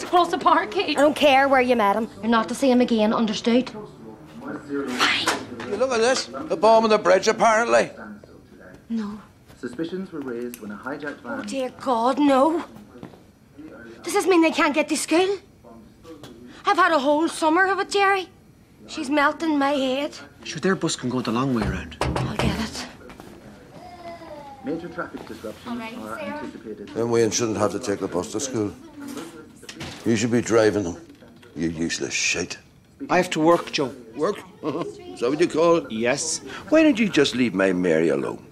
miles across the parkade. I don't care where you met him. You're not to see him again, understood? You look at this. The bomb on the bridge, apparently. No. Suspicions were raised when a hijacked oh, van. Oh, dear God, no. Does this mean they can't get to school? I've had a whole summer of it, Gerry. She's melting my head. Sure, their bus can go the long way around. I'll get it. Major traffic disruptions are anticipated. Then Wayne shouldn't have to take the bus to school. You should be driving them. You useless shit. I have to work, Joe. Work? Is that what you call it? Yes. Why don't you just leave my Mary alone?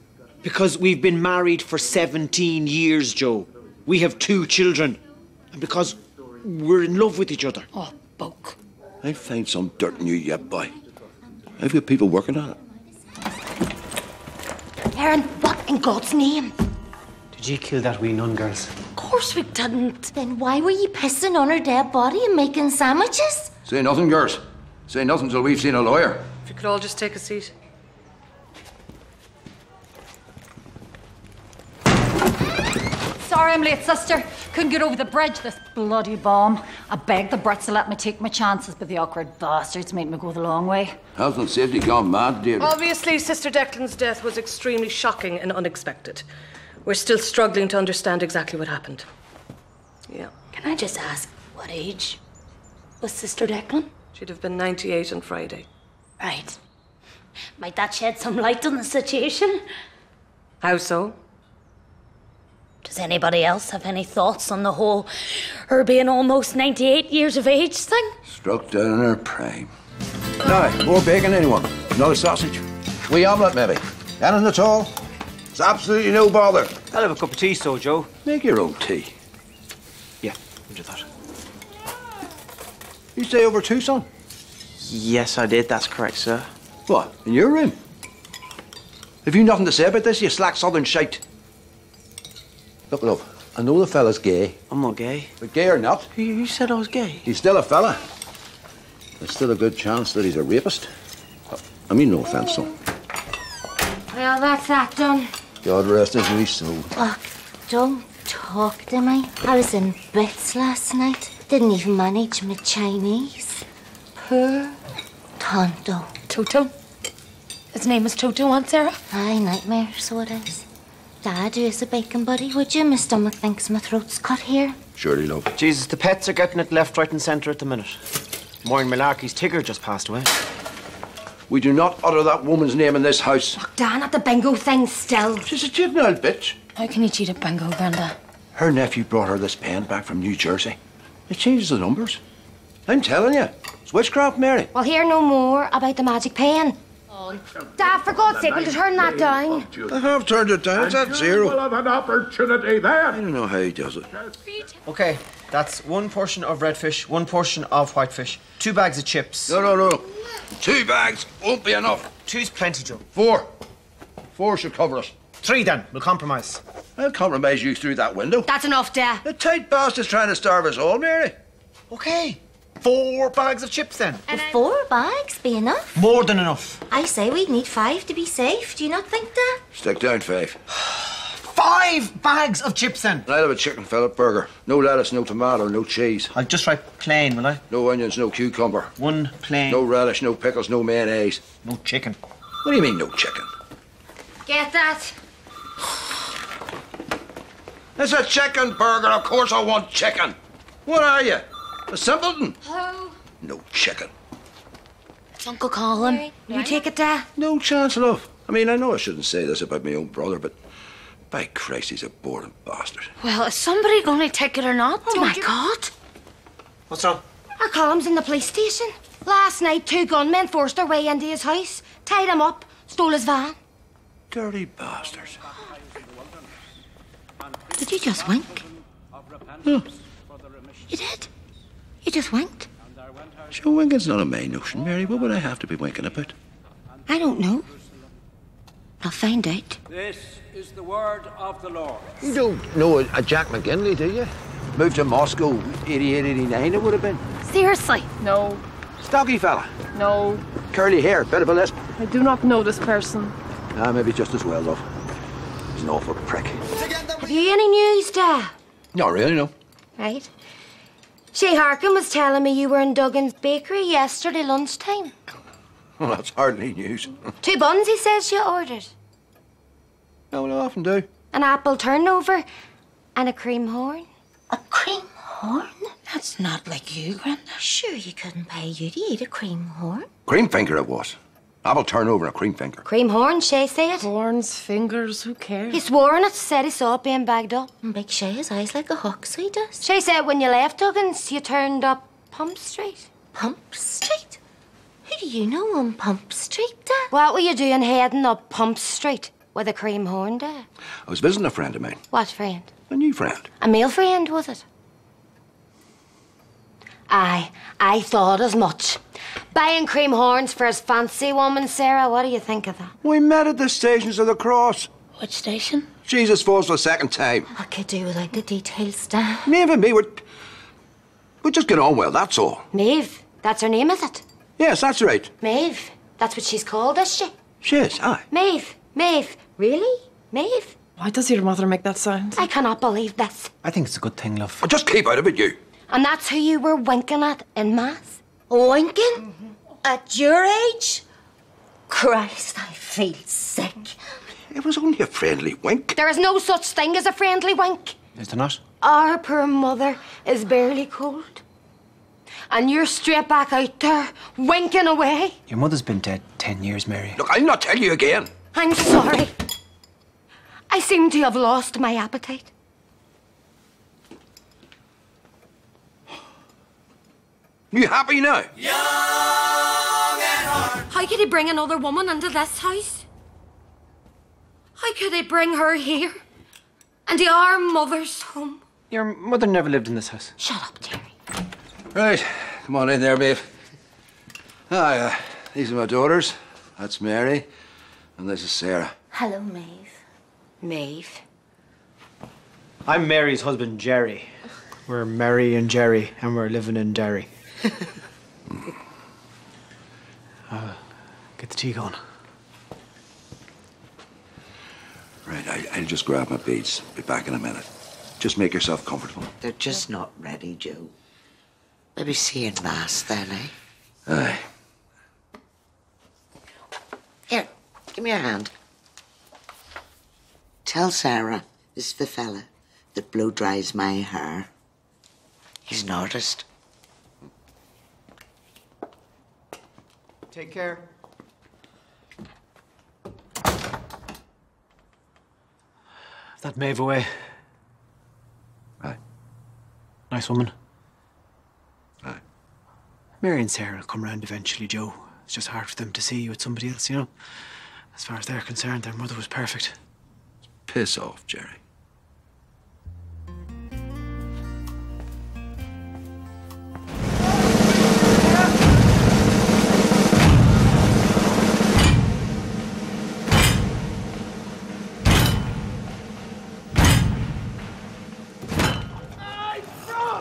Because we've been married for 17 years, Joe. We have two children. And because we're in love with each other. Oh, Boke. I'll find some dirt in you yet, boy. I've got people working on it. Erin, what in God's name? Did you kill that wee nun, girls? Of course we didn't. Then why were you pissing on her dead body and making sandwiches? Say nothing, girls. Say nothing till we've seen a lawyer. If you could all just take a seat. Sorry I'm late, sister. Couldn't get over the bridge, this bloody bomb. I begged the Brits to let me take my chances, but the awkward bastards made me go the long way. Health and safety gone mad, dear. Obviously, Sister Declan's death was extremely shocking and unexpected. We're still struggling to understand exactly what happened. Yeah. Can I just ask, what age was Sister Declan? She'd have been 98 on Friday. Right. Might that shed some light on the situation? How so? Does anybody else have any thoughts on the whole her being almost 98 years of age thing? Struck down in her prime. Now, more bacon, anyone? Another sausage? We omelette, maybe? Anything at all? It's absolutely no bother. I'll have a cup of tea, so, Joe. Make your own tea. Yeah, into that. You stay over too, son? Yes, I did. That's correct, sir. What, in your room? Have you nothing to say about this, you slack southern shite? Look, love, I know the fella's gay, I'm not gay. but gay or not, You, you said I was gay. he's still a fella. There's still a good chance that he's a rapist. I mean, no offence, son. Well, that's that done. God rest his wee soul. Look, don't talk to me. I was in bits last night. Didn't even manage my Chinese. Poor Tonto. Toto. His name is Toto, Aunt Sarah. Aye, nightmare, so it is. Dad, who is a bacon buddy, would you? My stomach thinks my throat's cut here. Surely, love. Jesus, the pets are getting it left, right, and centre at the minute. Maureen Malarkey's Tigger just passed away. We do not utter that woman's name in this house. Dan at the bingo thing still. She's a juvenile bitch. How can you cheat at bingo, Brenda? Her nephew brought her this pen back from New Jersey. It changes the numbers. I'm telling you, it's witchcraft, Mary. We'll hear no more about the magic pen. Dad, for God's sake, will you turn that down? I have turned it down. It's at zero. We'll have an opportunity then. I don't know how he does it. Okay, that's one portion of redfish, one portion of whitefish, two bags of chips. No, no, no. Two bags won't be enough. Two's plenty, Joe. Four. Four should cover us. Three then, we'll compromise. I'll compromise you through that window. That's enough, Dad. The tight bastard's trying to starve us all, Mary. Okay, four bags of chips then. Would four bags be enough? More than enough. I say we'd need five to be safe. Do you not think that? Stick down five. Five bags of chips then. I'll have a chicken fillet burger. No lettuce, no tomato, no cheese. I'll just write plain, will I? No onions, no cucumber. One plain. No relish, no pickles, no mayonnaise. No chicken. What do you mean, no chicken? Get that? It's a chicken burger. Of course I want chicken. What are you? A simpleton? Hello? No chicken. It's Uncle Colm. You take it, Dad. No chance, love. I mean, I know I shouldn't say this about my own brother, but by Christ, he's a boring bastard. Well, is somebody going to take it or not? Oh my God. What's wrong? Our Colm's in the police station. Last night, two gunmen forced their way into his house, tied him up, stole his van. Dirty bastards. Did you just wink? Huh. You did. You just winked. Sure, winking's not a main notion, Mary. What would I have to be winking about? I don't know. I'll find out. This is the word of the Lord. You don't know a, a Jack McGinley, do you? Moved to Moscow 88, 89, it would have been. Seriously. No, Stocky fella. no, Curly hair, bit of a lisp. I do not know this person. Ah, maybe just as well, love. He's an awful prick. Have you any news, Dad? Not really, no. Right. Shay Harkin was telling me you were in Duggan's bakery yesterday lunchtime. Well, that's hardly news. Two buns, he says you ordered. No, well, I often do. An apple turnover and a cream horn. A cream horn? That's not like you, Granda. Sure, you couldn't pay you to eat a cream horn. Cream finger it was. Apple turnover and a cream finger. Cream horn, Shay said. Horns, fingers, who cares? He swore on it, said he saw it being bagged up. And Big Shay has eyes like a hawk's, he does. Shay said when you left Duggan's, you turned up Pump Street. Pump Street? Who do you know on Pump Street, Dad? What were you doing heading up Pump Street with a cream horn, Dad? I was visiting a friend of mine. What friend? A new friend. A male friend, was it? Aye, I thought as much. Buying cream horns for his fancy woman, Sarah, what do you think of that? We met at the stations of the cross. Which station? Jesus falls for the second time. I could do without the details, Dad. Maeve and me, we we just get on well, that's all. Maeve, that's her name, is it? Yes, that's right. Maeve, that's what she's called, is she? She is, aye. Maeve, Maeve, really? Maeve? Why does your mother make that sound? I cannot believe this. I think it's a good thing, love. Oh, just keep out of it, you. And that's who you were winking at in Mass? Winking? Mm-hmm. At your age? Christ, I feel sick. It was only a friendly wink. There is no such thing as a friendly wink. Is there not? Our poor mother is barely cold. And you're straight back out there, winking away. Your mother's been dead ten years, Mary. Look, I'll not tell you again. I'm sorry. I seem to have lost my appetite. You happy now? How could he bring another woman into this house? How could he bring her here? And Into our mother's home? Your mother never lived in this house. Shut up, Terry. Right, come on in there, babe. Hi, uh, these are my daughters. That's Mary, and this is Sarah. Hello, Maeve. Maeve. I'm Mary's husband, Gerry. We're Mary and Gerry, and we're living in Derry. uh, get the tea going. Right, I, I'll just grab my beads. Be back in a minute. Just make yourself comfortable. They're just not ready, Joe. Maybe seeing Mass then, eh? Aye. Here, give me your hand. Tell Sarah this is the fella that blow dries my hair. He's an artist. Take care. That Maeve away? Aye. Nice woman. Aye. Mary and Sarah will come round eventually, Joe. It's just hard for them to see you with somebody else, you know? As far as they're concerned, their mother was perfect. Piss off, Gerry.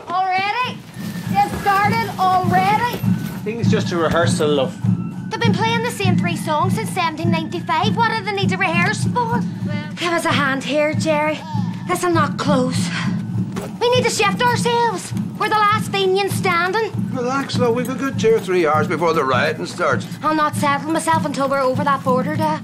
Already? You started already? Things just a rehearsal, love. They've been playing the same three songs since 1795. What do they need to rehearse for? Give us a hand here, Gerry. This'll not close. We need to shift ourselves. We're the last Fenians standing. Relax, love. We've a good two or three hours before the rioting starts. I'll not settle myself until we're over that border, Dad.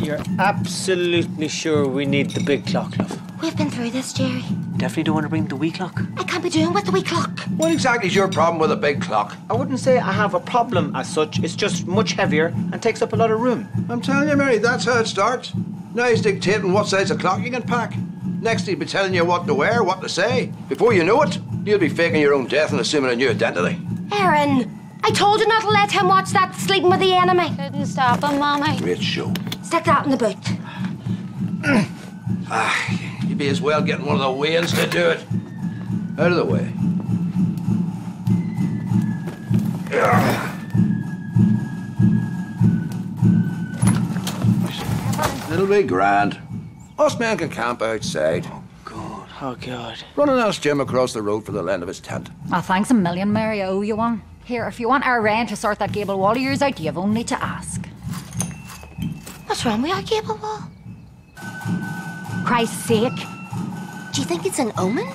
You're absolutely sure we need the big clock, love. We've been through this, Gerry. Definitely don't want to bring the wee clock. I can't be doing with the wee clock. What exactly is your problem with a big clock? I wouldn't say I have a problem as such. It's just much heavier and takes up a lot of room. I'm telling you, Mary, that's how it starts. Now he's dictating what size of clock you can pack. Next, he'll be telling you what to wear, what to say. Before you know it, you'll be faking your own death and assuming a new identity. Erin, I told you not to let him watch that sleeping with the enemy. Couldn't stop him, Mommy. Great show. Stick that in the boot. ah, you'd be as well getting one of the Waynes to do it. Out of the way. It'll be grand. Us men can camp outside. Oh, God, oh God. Run and ask Jim across the road for the lend of his tent. Oh, thanks a million, Mary. I owe you one. Here, if you want our rent to sort that gable wall of yours out, you've only to ask. What's wrong with our cable wall? Christ's sake. Do you think it's an omen?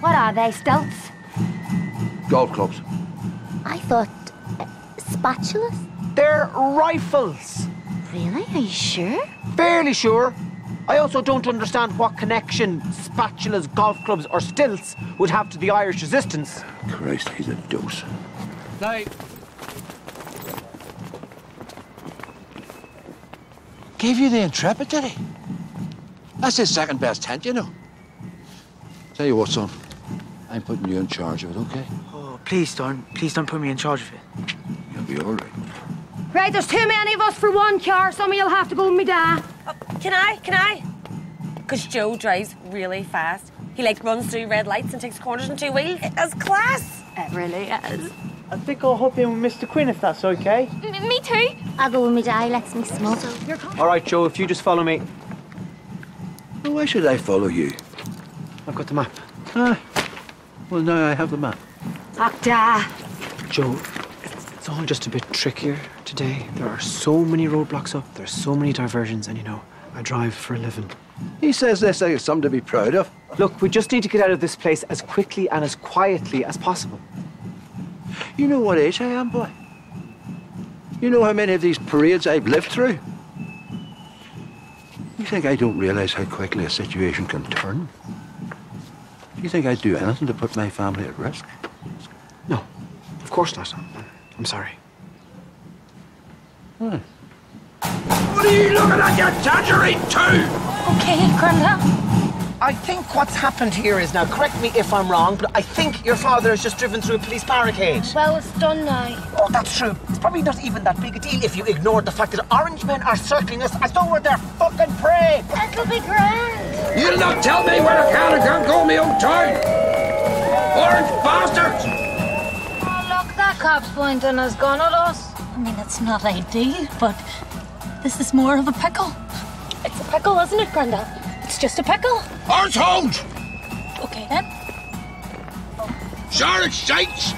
What are they, stilts? Golf clubs. I thought uh, spatulas. They're rifles. Really? Are you sure? Fairly sure. I also don't understand what connection spatulas, golf clubs, or stilts would have to the Irish resistance. Christ, he's a dose. Now, Gave you the intrepid, did he? That's his second best tent, you know. Tell you what, son. I'm putting you in charge of it, okay? Oh, please don't. Please don't put me in charge of it. You'll be all right. Right, there's too many of us for one car. Some of you'll have to go with me, Dad. Oh, can I? Can I? Because Joe drives really fast. He like runs through red lights and takes corners on two wheels. That's class. It really is. I think I'll hop in with Mr. Quinn if that's okay. M- me too. I'll go with me dad. He lets me smoke. All right, Joe, if you just follow me. Well, why should I follow you? I've got the map. Ah, well, now I have the map. Acta. Joe, it's, it's all just a bit trickier today. There are so many roadblocks up, there's so many diversions, and you know, I drive for a living. He says this like it's something to be proud of. Look, we just need to get out of this place as quickly and as quietly as possible. You know what age I am, boy? You know how many of these parades I've lived through? You think I don't realize how quickly a situation can turn? You think I'd do anything to put my family at risk? No, of course not. I'm sorry. Hmm. What are you looking at, you tangerine too? Okay, Grandad. I think what's happened here is now, correct me if I'm wrong, but I think your father has just driven through a police barricade. Well, it's done now. Oh, that's true. It's probably not even that big a deal if you ignore the fact that orange men are circling us as though we're their fucking prey. It'll be grand. you'll not tell me where I can and can't go me my own town. Orange bastards! Oh, look, that cop's pointing his gun at us. I mean, it's not ideal, but this is more of a pickle. It's a pickle, isn't it, Grandad? It's just a pickle. Orange hold! Okay then. Charlotte shakes!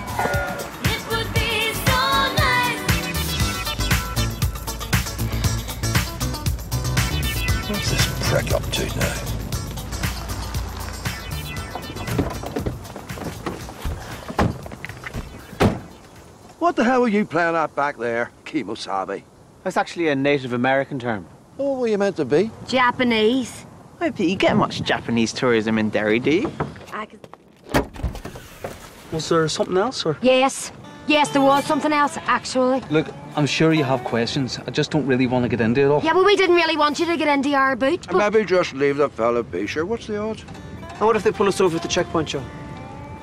What's this prick up to now? What the hell were you playing at back there, Kimosabe? That's actually a Native American term. Oh, what were you meant to be? Japanese. Hey, Pete, you get much Japanese tourism in Derry, do you? I could... Was there something else, or? Yes. Yes, there was something else, actually. Look, I'm sure you have questions. I just don't really want to get into it all. Yeah, well, we didn't really want you to get into our boot, but... Maybe just leave the fella be, sure. What's the odds? And what if they pull us over at the checkpoint, Joe?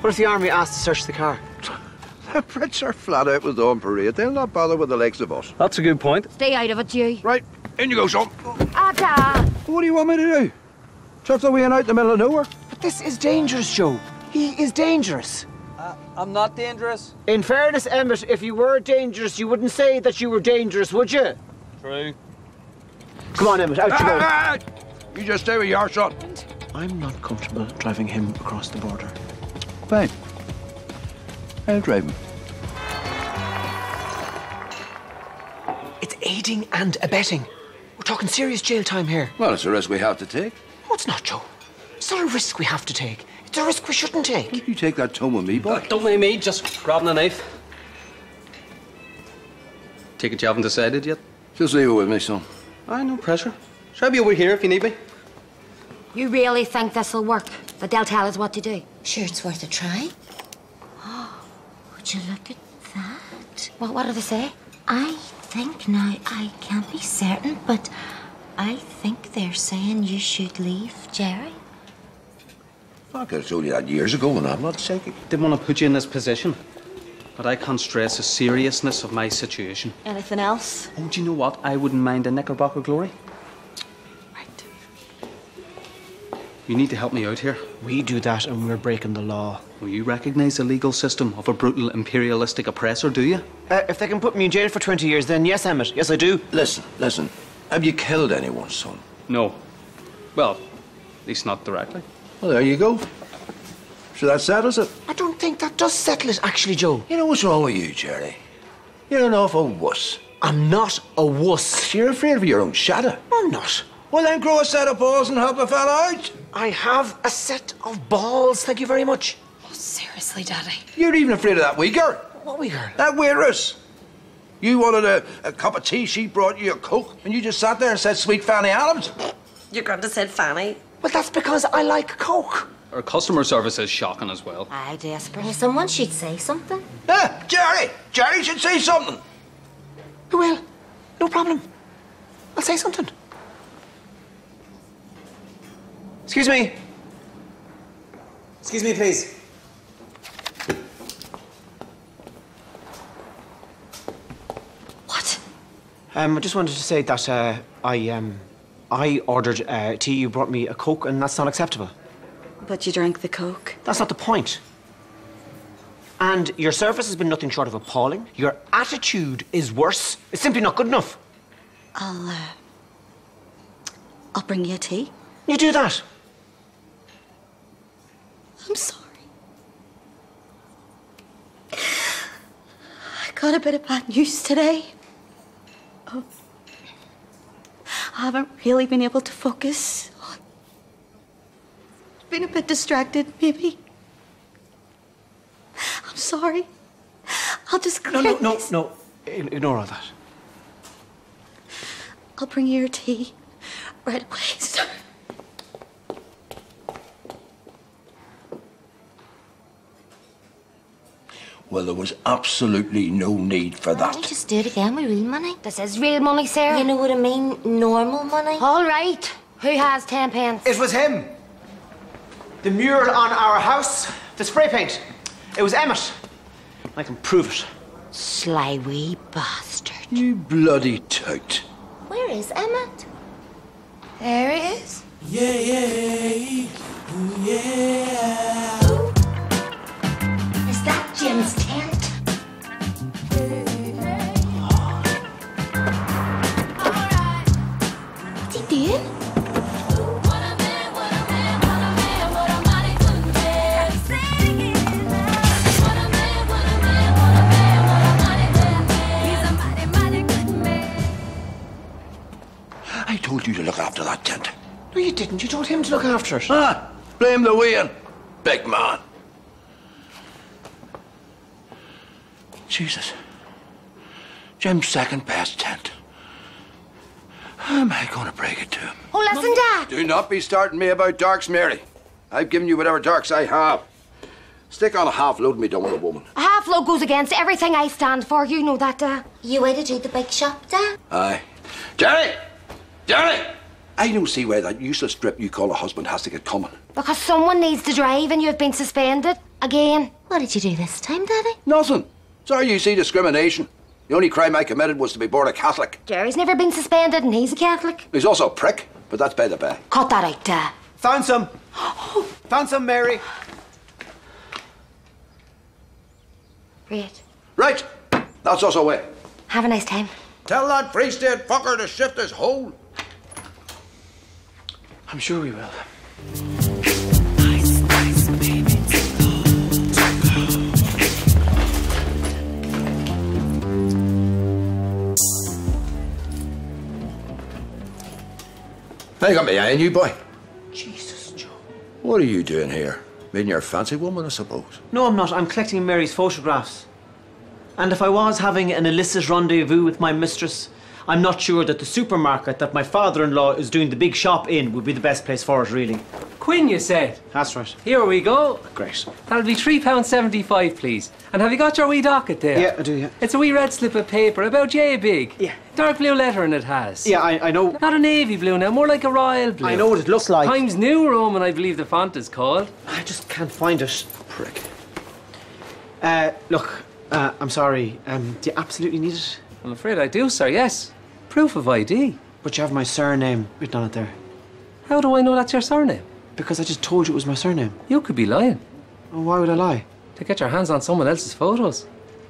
What if the army asks to search the car? The Brits are flat out with on parade. They'll not bother with the likes of us. That's a good point. Stay out of it, you. Right, in you go, son. Ada! Ah, what do you want me to do? Chuck the way out in the middle of nowhere? But this is dangerous, Joe. He is dangerous. Uh, I'm not dangerous. In fairness, Emmett, if you were dangerous, you wouldn't say that you were dangerous, would you? True. Come on, Emmett, out you go. Ah, ah, you just stay with your son. I'm not comfortable driving him across the border. Fine. I'll drive him. It's aiding and abetting. We're talking serious jail time here. Well, it's a risk we have to take. No, it's not, Joe. It's not a risk we have to take. It's a risk we shouldn't take. You take that tone with me, boy. Uh, don't mind me, just grabbing a knife. Take it you haven't decided yet? Just leave it with me, son. Aye, no pressure. Shall I be over here if you need me? You really think this'll work? That they'll tell us what to do? Sure, it's worth a try. Oh, Would you look at that? What, what do they say? I think now, I can't be certain, but I think they're saying you should leave, Gerry. I could have told you that years ago, and I'm not psychic. Didn't want to put you in this position, but I can't stress the seriousness of my situation. Anything else? Oh, do you know what? I wouldn't mind a Knickerbocker glory. Right. You need to help me out here. We do that and we're breaking the law. Well, you recognise the legal system of a brutal imperialistic oppressor, do you? Uh, if they can put me in jail for 20 years, then yes, Emmett. Yes, I do. Listen, listen. Have you killed anyone, son? No. Well, at least not directly. Well, there you go. So that settles it. I don't think that does settle it, actually, Joe. You know what's wrong with you, Gerry? You're an awful wuss. I'm not a wuss. You're afraid of your own shadow. I'm not. Well, then grow a set of balls and help a fella out. I have a set of balls, thank you very much. Oh, seriously, Daddy. You're even afraid of that wee girl. What wee girl? That waitress. You wanted a, a cup of tea, she brought you a Coke, and you just sat there and said, Sweet Fanny Adams. You're said Fanny. Well, that's because I like Coke. Our customer service is shocking as well. I desperately. Someone should say something. Ah, Gerry! Gerry should say something. I will. No problem. I'll say something. Excuse me. Excuse me, please. What? Um, I just wanted to say that uh, I um, I ordered uh, tea. You brought me a coke, and that's not acceptable. But you drank the Coke. That's not the point. And your service has been nothing short of appalling. Your attitude is worse. It's simply not good enough. I'll, uh, I'll bring you a tea. You do that. I'm sorry. I got a bit of bad news today. Oh, I haven't really been able to focus. Been a bit distracted, maybe. I'm sorry. I'll just No, no, no, no. Ignore all that. I'll bring you your tea right away, sir. Well, there was absolutely no need for Why don't that. you just do it again with real money? This is real money, Sarah. You know what I mean? Normal money. All right. Who has ten pence? It was him. The mural on our house, the spray paint. It was Emmett. I can prove it. Sly wee bastard. You bloody tout. Where is Emmett? There he is. Yeah, yeah, yeah. Is that Jim's told you to look after that tent. No, you didn't. You told him to look after it. Ah, blame the Wayne. Big man. Jesus. Jim's second best tent. How am I going to break it to him? Oh, listen, Dad. Do not be starting me about darks, Mary. I've given you whatever darks I have. Stick on a half load and be done with a woman. A half load goes against everything I stand for. You know that, Dad. You waited to do the big shop, Dad? Aye. Gerry! Gerry! I don't see why that useless drip you call a husband has to get common. Because someone needs to drive and you've been suspended. Again. What did you do this time, Daddy? Nothing. Sorry you see discrimination. The only crime I committed was to be born a Catholic. Gerry's never been suspended and he's a Catholic. He's also a prick, but that's by the by. Cut that out, Dad. Found some. Found some, Mary. Great. Right. That's us away. Have a nice time. Tell that free state fucker to shift his hole. I'm sure we will. I got me eye on you, boy. Jesus, Joe. What are you doing here? Meeting your fancy woman, I suppose. No, I'm not. I'm collecting Mary's photographs. And if I was having an illicit rendezvous with my mistress, I'm not sure that the supermarket that my father in law is doing the big shop in would be the best place for it, really. Quinn, you said? That's right. Here we go. Great. That'll be £3.75, please. And have you got your wee docket there? Yeah, I do, yeah. It's a wee red slip of paper, about yay big. Yeah. Dark blue lettering it has. Yeah, I, I know. Not a navy blue now, more like a royal blue. I know what it looks like. Times New Roman, I believe the font is called. I just can't find it. Prick. Uh, look, uh, I'm sorry. Um, do you absolutely need it? I'm afraid I do, sir, yes. Proof of ID. But you have my surname written on it there. How do I know that's your surname? Because I just told you it was my surname. You could be lying. And why would I lie? To get your hands on someone else's photos.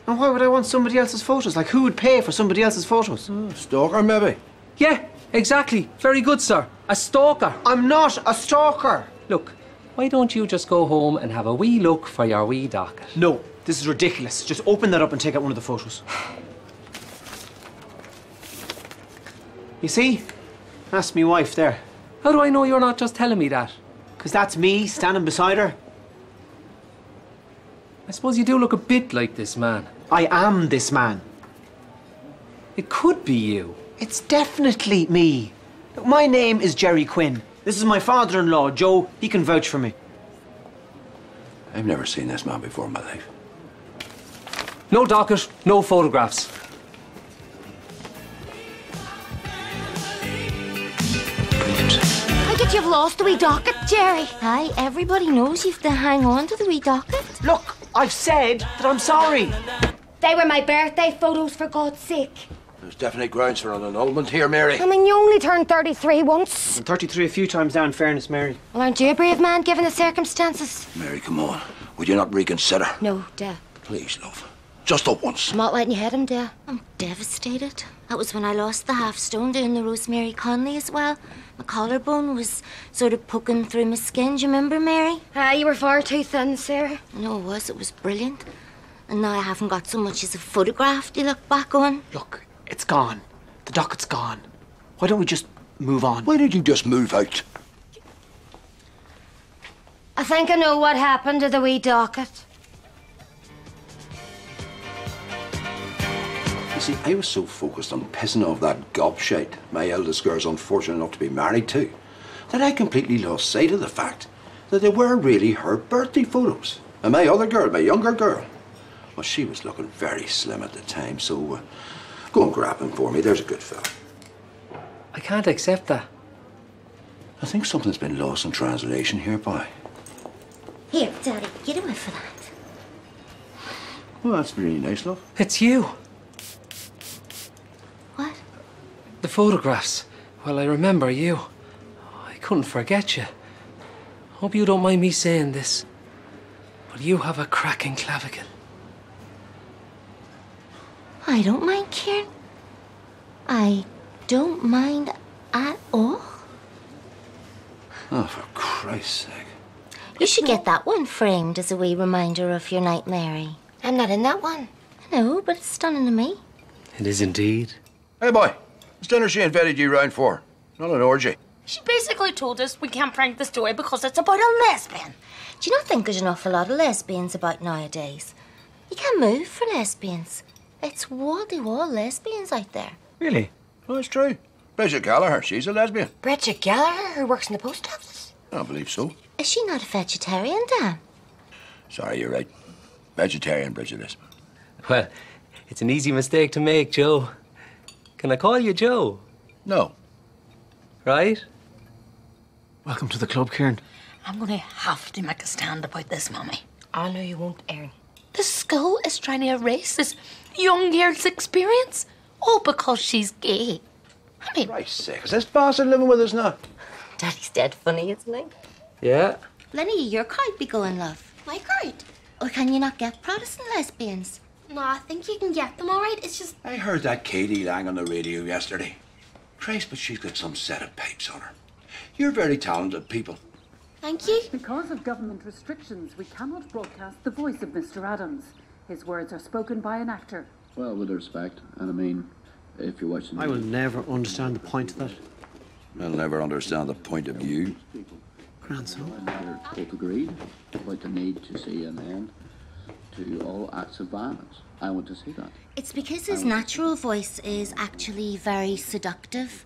And why would I want somebody else's photos? Like, who would pay for somebody else's photos? Stalker, maybe? Yeah, exactly. Very good, sir. A stalker. I'm not a stalker. Look, why don't you just go home and have a wee look for your wee docket? No, this is ridiculous. Just open that up and take out one of the photos. You see? That's me wife there. How do I know you're not just telling me that? Because that's me standing beside her. I suppose you do look a bit like this man. I am this man. It could be you. It's definitely me. Look, my name is Gerry Quinn. This is my father-in-law, Joe. He can vouch for me. I've never seen this man before in my life. No docket, no photographs. Lost the wee docket, Gerry. Aye, everybody knows you've to hang on to the wee docket. Look, I've said that I'm sorry. They were my birthday photos, for God's sake. There's definite grounds for an annulment here, Mary. I mean, you only turned 33 once. I'm 33 a few times now, in fairness, Mary. Well, aren't you a brave man, given the circumstances? Mary, come on. Would you not reconsider? No, Dad. Please, love. Just up once. I'm not letting you hit him, Dad. I'm devastated. That was when I lost the half stone doing the Rosemary Conley as well. My collarbone was sort of poking through my skin. Do you remember, Mary? Ah, you were far too thin, Sarah. No, it was. It was brilliant. And now I haven't got so much as a photograph to look back on. Look, it's gone. The docket's gone. Why don't we just move on? Why don't you just move out? I think I know what happened to the wee docket. See, I was so focused on pissing off that gobshite my eldest girl's unfortunate enough to be married to that I completely lost sight of the fact that they were really her birthday photos. And my other girl, my younger girl, well, she was looking very slim at the time, so uh, go and grab him for me. There's a good fella. I can't accept that. I think something's been lost in translation here, boy. Here, Daddy, get away for that. Well, that's really nice, love. It's you. What? The photographs. Well, I remember you. I couldn't forget you. Hope you don't mind me saying this, but you have a cracking clavicle. I don't mind, Kieran. I don't mind at all. Oh, for Christ's sake. You should get that one framed as a wee reminder of your night, Mary. I'm not in that one. No, but it's stunning to me. It is indeed. Hey, boy. What's dinner she invited you round for? Not an orgy. She basically told us we can't prank the story because it's about a lesbian. Do you not think there's an awful lot of lesbians about nowadays? You can't move for lesbians. It's wall to wall lesbians out there. Really? Oh, it's true. Bridget Gallagher, she's a lesbian. Bridget Gallagher, who works in the post office. I believe so. Is she not a vegetarian, Dan? Sorry, you're right. Vegetarian, Bridget is. Well, it's an easy mistake to make, Joe. Can I call you Joe? No. Right? Welcome to the club, Kieran. I'm going to have to make a stand about this, Mummy. I know you won't, Erin. The school is trying to erase this young girl's experience, all because she's gay. I mean, Christ's sake, is this bastard living with us now? Daddy's dead funny, isn't he? Yeah. Lenny, your crowd be going, love. My crowd. Or can you not get Protestant lesbians? No, I think you can get them all right. It's just I heard that k.d. lang on the radio yesterday. Christ, but she's got some set of pipes on her. You're very talented people. Thank you. Because of government restrictions, we cannot broadcast the voice of Mr. Adams. His words are spoken by an actor. Well, with respect, and I mean, if you're watching... I will never understand the point of that. I'll never understand the point of view. Grandson. They're both agreed about the need to see an end to all acts of violence. I want to see that. It's because his natural voice is actually very seductive.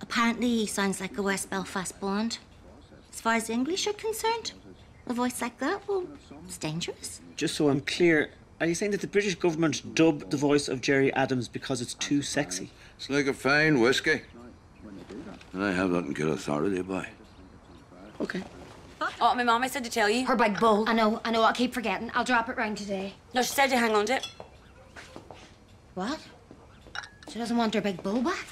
Apparently, he sounds like a West Belfast blonde. As far as English are concerned, a voice like that, well, it's dangerous. Just so I'm clear, are you saying that the British government dubbed the voice of Gerry Adams because it's too sexy? It's like a fine whiskey. And I have that in good authority, boy. Okay. Oh, my mama said to tell you. Her big bowl. I know, I know, I keep forgetting. I'll drop it round today. No, she said to hang on to it. What? She doesn't want her big bowl back.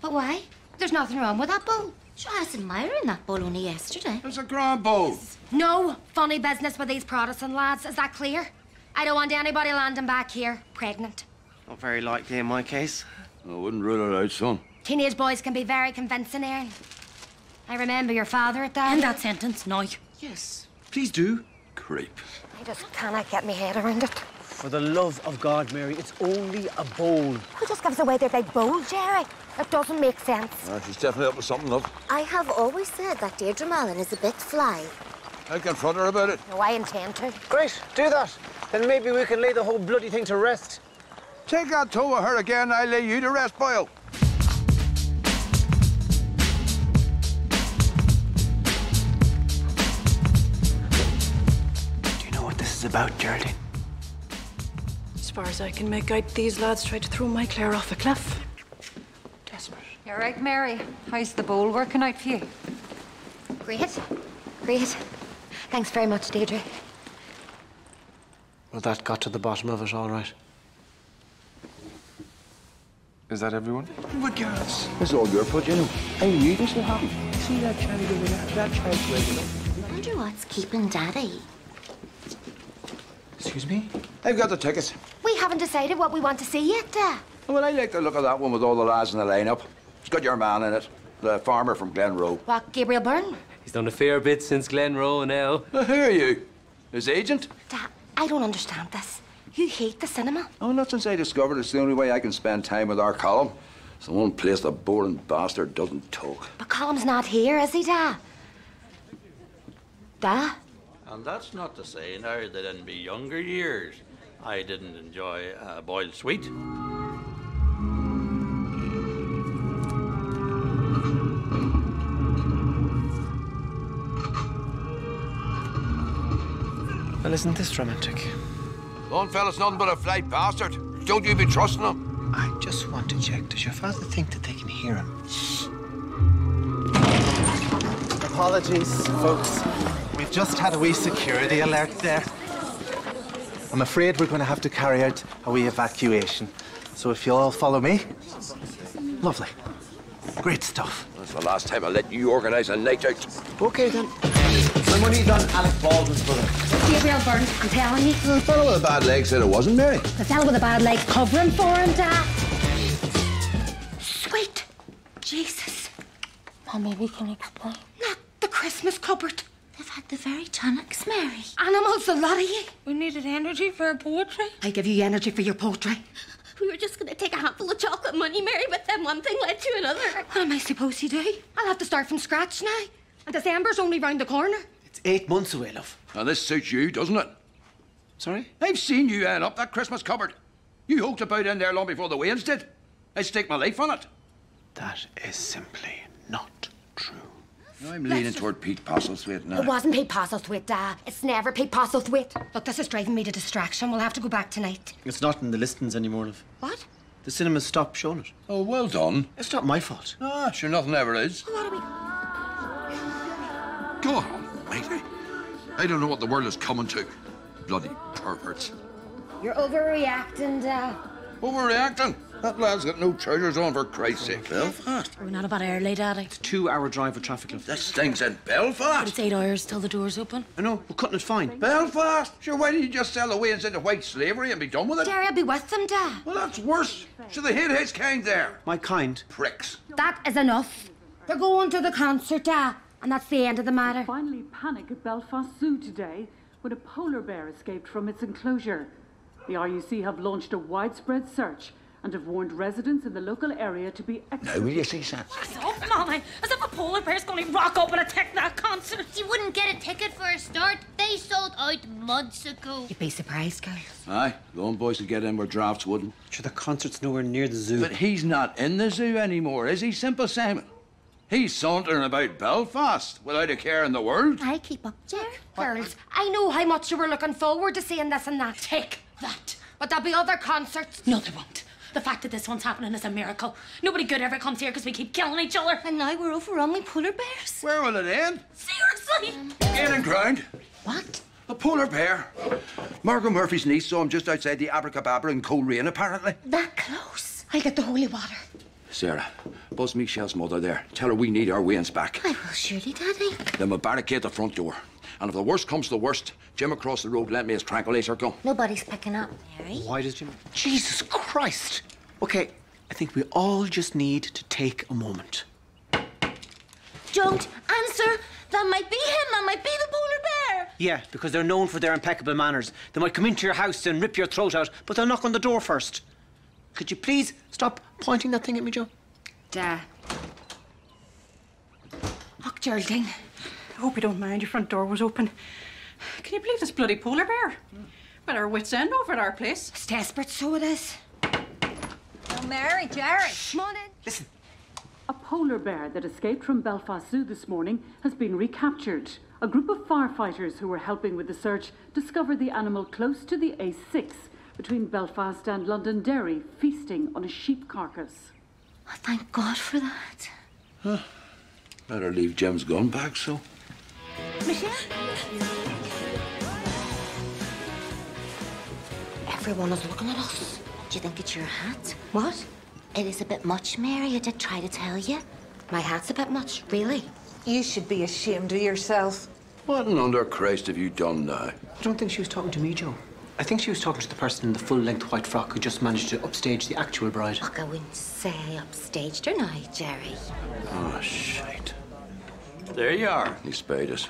But why? There's nothing wrong with that bowl. She was admiring that bowl only yesterday. It's a grand bowl. No funny business with these Protestant lads. Is that clear? I don't want anybody landing back here pregnant. Not very likely in my case. I wouldn't rule it out, son. Teenage boys can be very convincing, Erin. I remember your father at that. end that sentence now. Yes. Please do. Creep. I just cannot get my head around it. For the love of God, Mary, it's only a bowl. Who just gives away their big bowl, Gerry? It doesn't make sense. Uh, she's definitely up to something, love. I have always said that Deirdre Mallon is a bit fly. I confront her about it. No, I intend to. Great, do that. Then maybe we can lay the whole bloody thing to rest. Take that toe of her again, I lay you to rest, Boyle. Is about, Geraldine? As far as I can make out, these lads tried to throw my Clare off a cliff. Desperate. You're right, Mary. How's the bowl working out for you? Great. Great. Thanks very much, Deirdre. Well, that got to the bottom of it, all right. Is that everyone? But girls, it's all your fault, you know. I knew this would happen. See that child over there? That child's waking up. Wonder what's keeping Daddy. Excuse me? I've got the tickets. We haven't decided what we want to see yet, uh. Well, I like the look of that one with all the lads in the lineup. It's got your man in it, the farmer from Glenroe. What, Gabriel Byrne? He's done a fair bit since Glenroe now. Uh, who are you? His agent? Dad, I don't understand this. You hate the cinema. Oh, not since I discovered it's the only way I can spend time with our Colm. It's the one place the boring bastard doesn't talk. But Colm's not here, is he, Da? Da? And that's not to say now that in my younger years I didn't enjoy uh, boiled sweet. Well, isn't this romantic? Longfellow's nothing but a flight bastard. Don't you be trusting him? I just want to check. Does your father think that they can hear him? Apologies, folks. We've just had a wee security alert there. I'm afraid we're going to have to carry out a wee evacuation. So if you'll all follow me. Lovely. Great stuff. That's the last time I let you organise a night out. Okay, then. And when he's on Alec Baldwin's brother. Gabriel Byrne, I'm telling you. The fellow with a bad leg said it wasn't Mary. The fella with the bad leg covering for him, Dad. Sweet Jesus. Mommy, we can explain. Not the Christmas cupboard. They've the very tonics, Mary. Animals, a lot of you. We needed energy for our poetry. I give you energy for your poetry. We were just going to take a handful of chocolate money, Mary, but then one thing led to another. What am I supposed to do? I'll have to start from scratch now. And December's only round the corner. It's eight months away, love. Now, this suits you, doesn't it? Sorry? I've seen you end up that Christmas cupboard. You hoked about in there long before the Waynes did. I stake my life on it. That is simply not true. I'm leaning toward Pete Postlethwaite now. It wasn't Pete Postlethwaite, Dad. It's never Pete Postlethwaite. Look, this is driving me to distraction. We'll have to go back tonight. It's not in the listings anymore, love. What? The cinemas stopped showing it. Oh, well done. It's not my fault. Ah, sure, nothing ever is. What are we... Go on, matey. I don't know what the world is coming to. Bloody perverts. You're overreacting, Dad. Overreacting? That lad's got no trousers on, for Christ's sake. Belfast? We're not about early, Daddy. It's a Two hour drive with traffic, love. This thing's in But Belfast. it's eight hours till the doors open. I know, we're cutting it fine. Belfast? Sure, why don't you just sell the Waynes into white slavery and be done with it? Gerry, I'll be with them, Dad. Well, that's worse. Should they hate his kind there. My kind. Pricks. That is enough. They're going to the concert, Dad. And that's the end of the matter. Finally, panic at Belfast Zoo today when a polar bear escaped from its enclosure. The RUC have launched a widespread search and have warned residents in the local area to be extra. Now will you see sense? Oh, Mommy, as if a polar bear's going to rock up and attack that concert. You wouldn't get a ticket for a start. They sold out months ago. You'd be surprised, girls. Aye, lone boys would get in where drafts wouldn't. Sure, the concert's nowhere near the zoo. But he's not in the zoo anymore, is he, Simple Simon? He's sauntering about Belfast without a care in the world. I keep up, Gerry. Girls, I know how much you were looking forward to seeing this and that. Take that. But there'll be other concerts. No, there won't. The fact that this one's happening is a miracle. Nobody good ever comes here because we keep killing each other. And now we're overrun with polar bears. Where will it end? Seriously? Gaining ground. What? A polar bear. Margot Murphy's niece saw him just outside the Abracadabra in Coleraine, apparently. That close? I'll get the holy water. Sarah, buzz Michelle's mother there. Tell her we need our Waynes back. I will surely, Daddy. Then we'll barricade the front door. And if the worst comes to the worst, Jim across the road lent me his tranquilizer gun. Nobody's picking up, Mary. Why does Jim? Jesus Christ! Okay, I think we all just need to take a moment. Don't answer. That might be him. That might be the polar bear. Yeah, because they're known for their impeccable manners. They might come into your house and rip your throat out, but they'll knock on the door first. Could you please stop pointing that thing at me, Joe? Da. Och, Geraldine. I hope you don't mind. Your front door was open. Can you believe this bloody polar bear? Well, our wits end over at our place. It's desperate, so it is. Oh, Mary, Gerry. Morning. Listen. A polar bear that escaped from Belfast Zoo this morning has been recaptured. A group of firefighters who were helping with the search discovered the animal close to the A6 between Belfast and Londonderry, feasting on a sheep carcass. Oh, thank God for that. Huh. Better leave Jim's gun back, so. Michelle? Everyone is looking at us. Do you think it's your hat? What? It is a bit much, Mary. I did try to tell you. My hat's a bit much, really. You should be ashamed of yourself. What in under Christ have you done now? I don't think she was talking to me, Joe. I think she was talking to the person in the full-length white frock who just managed to upstage the actual bride. Look, I wouldn't say upstaged her now, Gerry. Oh, shite. There you are. You spade us.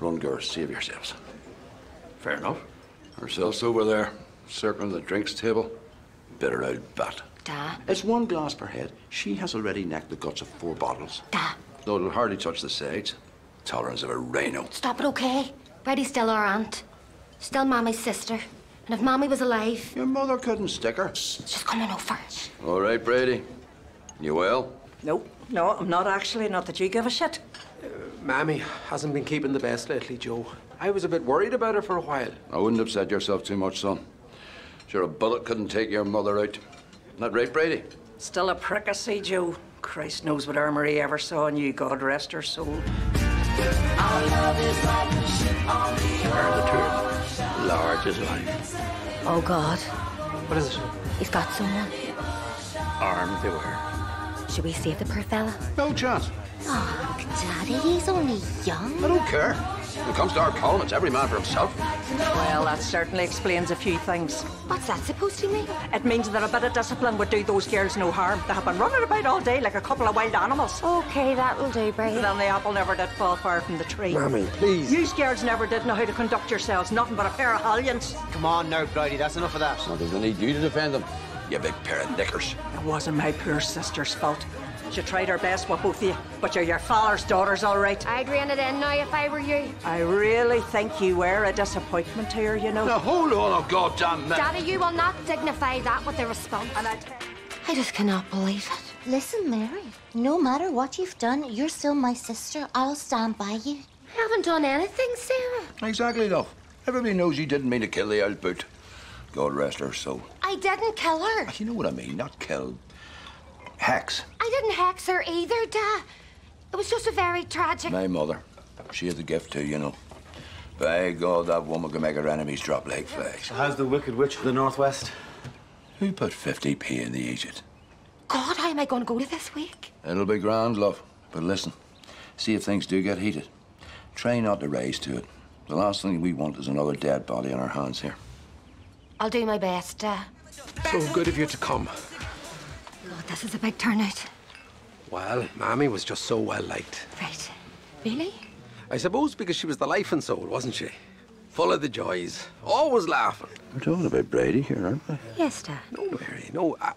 Run, girls, save yourselves. Fair enough. Ourselves over there, circling the drinks table. Bitter old bat. Da. It's one glass per head. She has already necked the guts of four bottles. Da. Though it'll hardly touch the sides. Tolerance of a rhino. Stop it, okay? Ready, still our aunt. Still Mammy's sister. And if Mammy was alive... Your mother couldn't stick her. She's coming over. All right, Bridie. You well? No, no, I'm not actually. Not that you give a shit. Uh, Mammy hasn't been keeping the best lately, Joe. I was a bit worried about her for a while. I wouldn't upset yourself too much, son. Sure, a bullet couldn't take your mother out. Isn't that right, Bridie? Still a prick, I see, Joe. Christ knows what our Marie ever saw in you. God rest her soul. Are the truth. Large as life. Oh, God. What is it? He's got someone. Armed they were. Should we save the poor fella? No chance. Oh, Daddy, he's only young. I don't care. When it comes to our Colm, it's every man for himself. Well, that certainly explains a few things. What's that supposed to mean? It means that a bit of discipline would do those girls no harm. They have been running about all day like a couple of wild animals. Okay, that'll do, Bridie. Then the apple never did fall far from the tree. Mammy, please. You girls never did know how to conduct yourselves. Nothing but a pair of hellions. Come on now, Bridie, that's enough of that. Well, there's no need you to defend them. You big pair of knickers. It wasn't my poor sister's fault. She tried her best with both of you, but you're your father's daughters, all right. I'd rein it in now if I were you. I really think you were a disappointment to her, you know. Now, hold on a goddamn minute. Daddy, you will not dignify that with a response. And I I just cannot believe it. Listen, Mary. No matter what you've done, you're still my sister. I'll stand by you. I haven't done anything, Sarah. Exactly, though. Everybody knows you didn't mean to kill the old boot. God rest her soul. I didn't kill her. You know what I mean, not kill. Hex. I didn't hex her either, Dad. It was just a very tragic. My mother. She had the gift too, you know. By God, that woman can make her enemies drop like flies. How's the Wicked Witch of the Northwest? Who put 50p in the Egypt? God, how am I going to go to this week? It'll be grand, love. But listen, see if things do get heated. Try not to raise to it. The last thing we want is another dead body on our hands here. I'll do my best, Dad. So good of you to come. God, this is a big turnout. Well, Mammy was just so well liked. Right. Really? I suppose because she was the life and soul, wasn't she? Full of the joys, always laughing. We're talking about Bridie here, aren't we? Yes, Dad. No, Mary, no. I,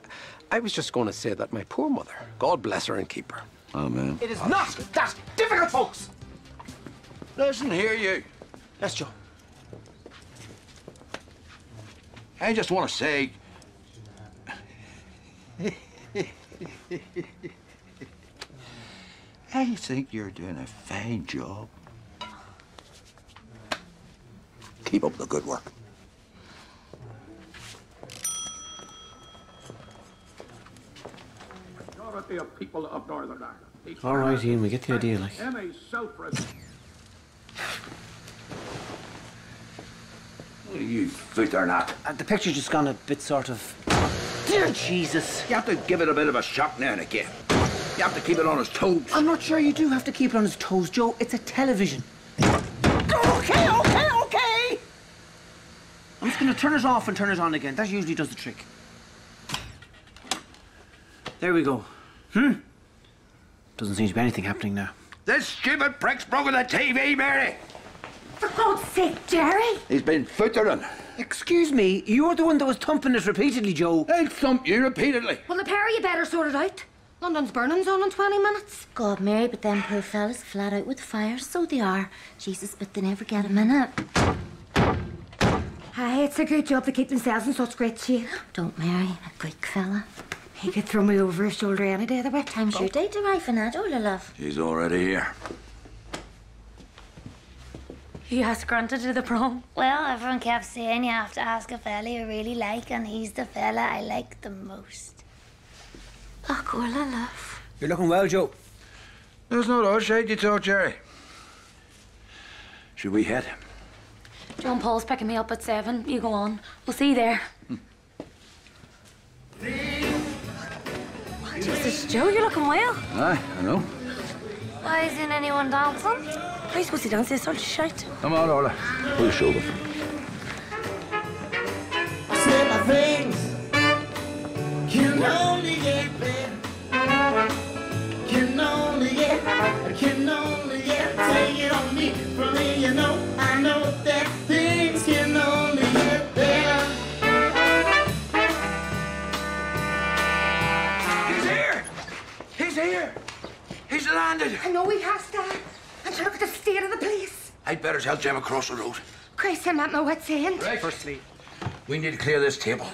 I was just going to say that my poor mother, God bless her and keep her. Oh, Amen. It is not that difficult, folks. Listen here, you. Yes, Joe. I just want to say. I think you're doing a fine job. Keep up the good work. Majority of people of Northern Ireland. All right, Ian, we get the idea, like. Any self-respect. You foot or not. Uh, the picture's just gone a bit sort of. Dear Jesus! You have to give it a bit of a shock now and again. You have to keep it on its toes. I'm not sure you do have to keep it on its toes, Joe. It's a television. Okay, okay, okay! I'm just gonna turn it off and turn it on again. That usually does the trick. There we go. Hmm? Doesn't seem to be anything happening now. This stupid prick's broken the TV, Mary. For God's sake, Gerry! He's been footering. Excuse me, you're the one that was thumping us repeatedly, Joe. I'll thump you repeatedly. Well, the pair of you better sort it out. London's burning's on in 20 minutes. God, Mary, but them poor fellas flat out with fire, so they are. Jesus, but they never get a minute. Aye, it's a good job to keep themselves in such great shape. Don't marry a Greek fella. He could throw me over his shoulder any day of the week. Time's your day to wife and that, oh, Orla love. She's already here. You asked Granda to the prom. Well, everyone kept saying you have to ask a fella you really like, and he's the fella I like the most. Look, Orla love. You're looking well, Joe. There's no other shade you talk, Gerry. Should we head? John Paul's picking me up at seven. You go on. We'll see you there. Hmm. Jesus, Joe, you're looking well. Aye, I know. Why isn't anyone dancing? How are you supposed to dance this sort of shite? Come on, Orla. Pull your shoulder. Simple things can only get better. Can only get, can only get. Take it on me, from me, you know. I know that things can only get better. He's here! He's here! He's landed! I know he has to. And look at the state of the place. I'd better tell Jim across the road. Christ, I'm at my wit's end. Right. Firstly, we need to clear this table.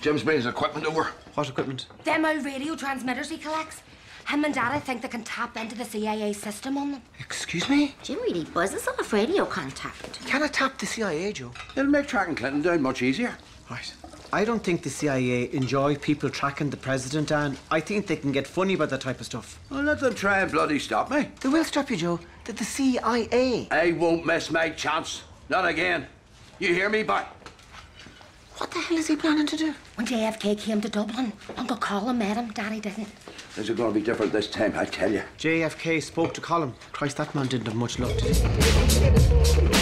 Jim's bringing his equipment over. What equipment? Them old radio transmitters he collects. Him and Daddy think they can tap into the CIA system on them. Excuse me? Jim really buzzes off radio contact. Can I tap the CIA, Joe? It'll make tracking Clinton down much easier. Right. I don't think the CIA enjoy people tracking the president, and I think they can get funny about that type of stuff. Well, let them try and bloody stop me. They will stop you, Joe. The, the CIA. I won't miss my chance. Not again. You hear me, boy? What the hell is he planning to do? When JFK came to Dublin, Uncle Colm met him. Daddy didn't. Is it going to be different this time? I tell you. JFK spoke to Colm. Christ, that man didn't have much luck today.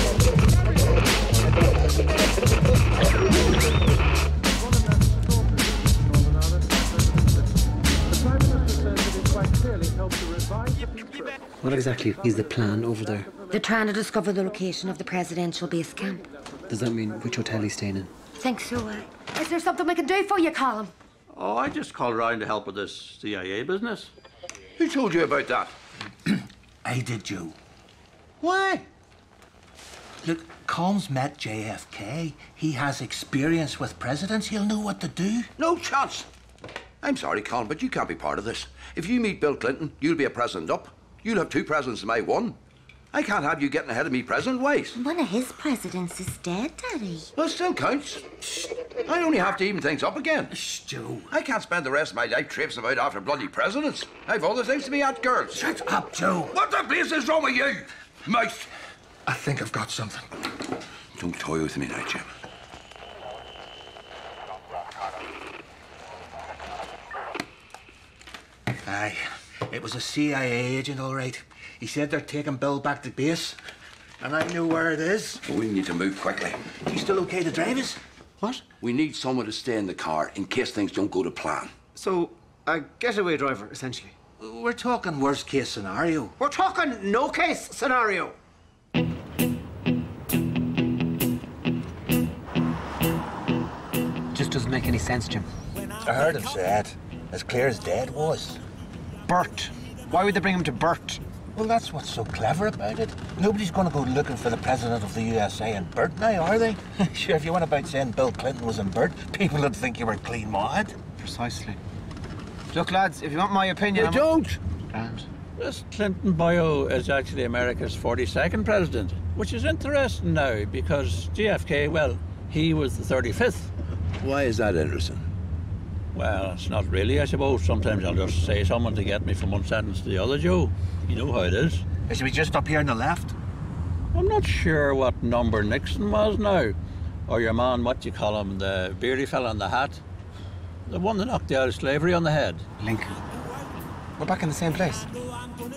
What exactly is the plan over there? They're trying to discover the location of the presidential base camp. Does that mean which hotel he's staying in? Think so, eh? Is there something we can do for you, Colm? Oh, I just called round to help with this CIA business. Who told you about that? I did, Joe. Why? Look, Colm's met JFK. He has experience with presidents. He'll know what to do. No chance. I'm sorry, Colm, but you can't be part of this. If you meet Bill Clinton, you'll be a president up. You'll have two presidents to my one. I can't have you getting ahead of me president ways. One of his presidents is dead, Daddy. Well, it still counts. I only have to even things up again. Shh, Joe. I can't spend the rest of my life traipsing about after bloody presidents. I've other things to be at, girls. Shut up, Joe. What the place is wrong with you? Mouse. I think I've got something. Don't toy with me now, Jim. Aye, it was a CIA agent, all right. He said they're taking Bill back to base, and I know where it is. We need to move quickly. He's still okay to drive us? What? We need someone to stay in the car in case things don't go to plan. So, a getaway driver, essentially. We're talking worst case scenario. We're talking no case scenario. Just doesn't make any sense, Jim. I heard him say it, as clear as dead was. Burt. Why would they bring him to Burt? Well, that's what's so clever about it. Nobody's going to go looking for the president of the USA in Burt now, are they? sure, if you went about saying Bill Clinton was in Burt, people would think you were clean mad. Precisely. Look, lads, if you want my opinion, You I'm- don't. Grand. This Clinton bio is actually America's 42nd president, which is interesting now because JFK, well, he was the 35th. Why is that interesting? Well, it's not really, I suppose. Sometimes I'll just say something to get me from one sentence to the other, Joe. You know how it is. Is we just up here on the left? I'm not sure what number Nixon was now. Or your man, what you call him, the beardy fella in the hat. The one that knocked out of slavery on the head. Lincoln. We're back in the same place.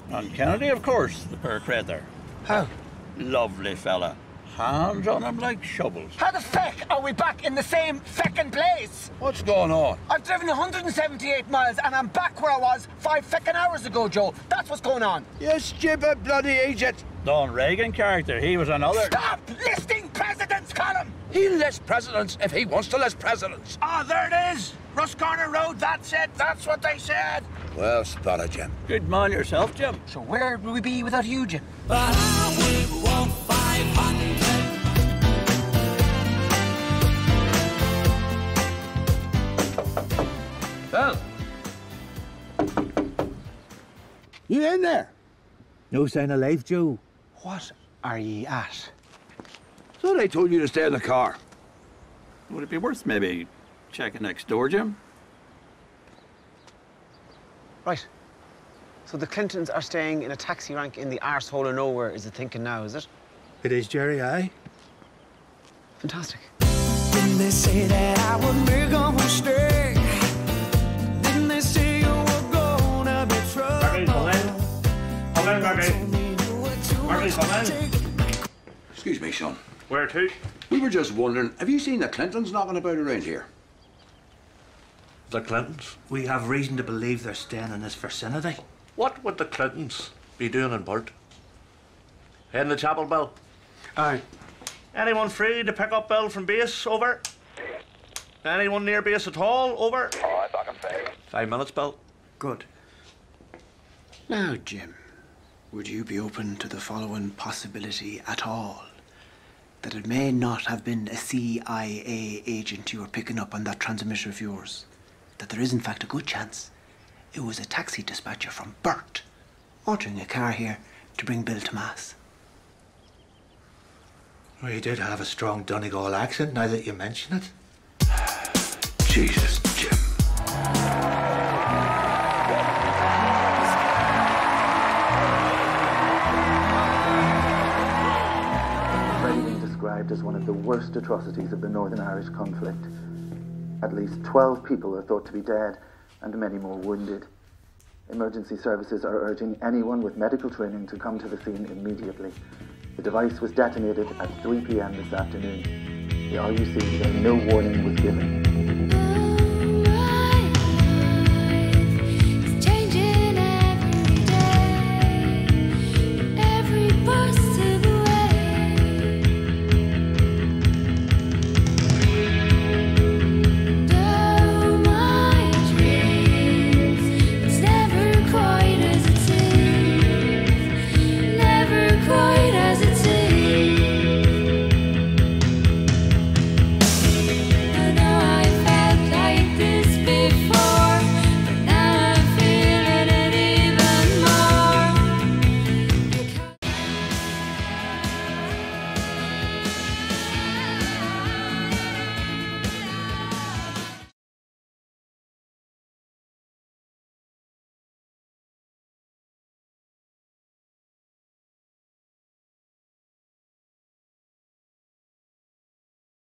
And Kennedy, of course, the poor crater. How? Lovely fella. Hands on them like shovels. How the feck are we back in the same feckin' place? What's going on? I've driven 178 miles and I'm back where I was five feckin' hours ago, Joe. That's what's going on. You stupid bloody idiot. Don Reagan character. He was another. Stop listing presidents, Colm! He'll list presidents if he wants to list presidents. Ah, there it is! Russ Corner Road, that's it. That's what they said. Well spotted, Jim. Good man yourself, Jim. So where would we be without you, Jim? Well, You in there? No sign of life, Joe. What are ye at? So they told you to stay in the car. would it be worth maybe checking next door, Jim? Right. So the Clintons are staying in a taxi rank in the arsehole of nowhere, is the thinking now, is it? It is, Gerry, aye. Fantastic. Excuse me, son. Where to? We were just wondering, have you seen the Clintons knocking about around here? The Clintons? We have reason to believe they're staying in this vicinity. What would the Clintons be doing in Burt? Heading the Chapel Bell? Aye. Anyone free to pick up Bill from base? Over. Anyone near base at all? Over. Alright, back in five. Five minutes, Bill. Good. Now, Jim, would you be open to the following possibility at all? That it may not have been a CIA agent you were picking up on that transmitter of yours. That there is, in fact, a good chance it was a taxi dispatcher from Burt ordering a car here to bring Bill to Mass. Well, he did have a strong Donegal accent, now that you mention it. Jesus, Jim. Described as one of the worst atrocities of the Northern Irish conflict. At least 12 people are thought to be dead and many more wounded. Emergency services are urging anyone with medical training to come to the scene immediately. The device was detonated at 3 p.m. this afternoon. The RUC said no warning was given.